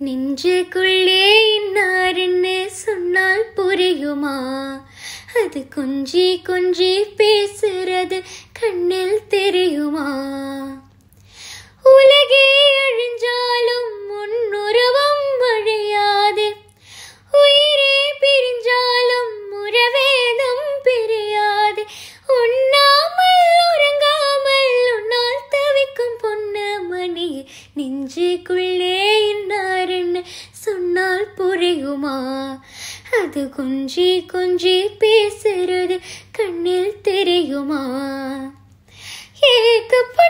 நெஞ்சுக்குள்ளே இன்னாருன்னு சொன்னால் புரியுமா? அது கொஞ்சி கொஞ்சி பேசு வருமா அது கொஞ்சி கொஞ்சி பேசுறது கண்ணில் தெரியுமா? ஏக்கப்ப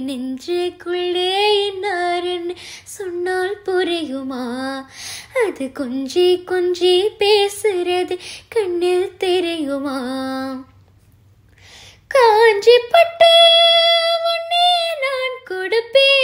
நெஞ்சுக்குள்ளே என்னாரன் சொன்னால் புரியுமா? அது கொஞ்சி கொஞ்சி பேசுறது கண்ணில் தெரியுமா? காஞ்சி பட்டு நான் கொடுப்பேன்.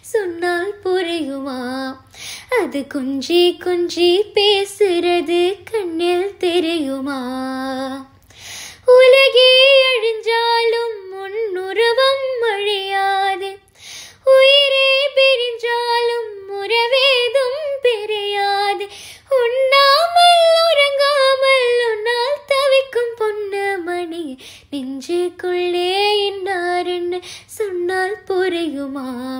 சொன்னால் புரியுமா? அது குஞ்சி குஞ்சி பேசுறது கண்ணில் தெரியுமா? உலகே அழிஞ்சாலும் உன்னுருவம் அழியாது. உயிரே பிரிஞ்சாலும் உறவேதும் பிரியாது. உண்ணாமல் உறங்காமல் உன்னால் தவிக்கும் பொண்ணு மணி நெஞ்சுக்குள்ளே இன்னாருன்னு சொன்னால் புரியுமா?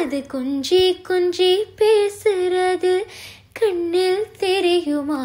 அது கொஞ்சி கொஞ்சி பேசுறது கண்ணில் தெரியுமா?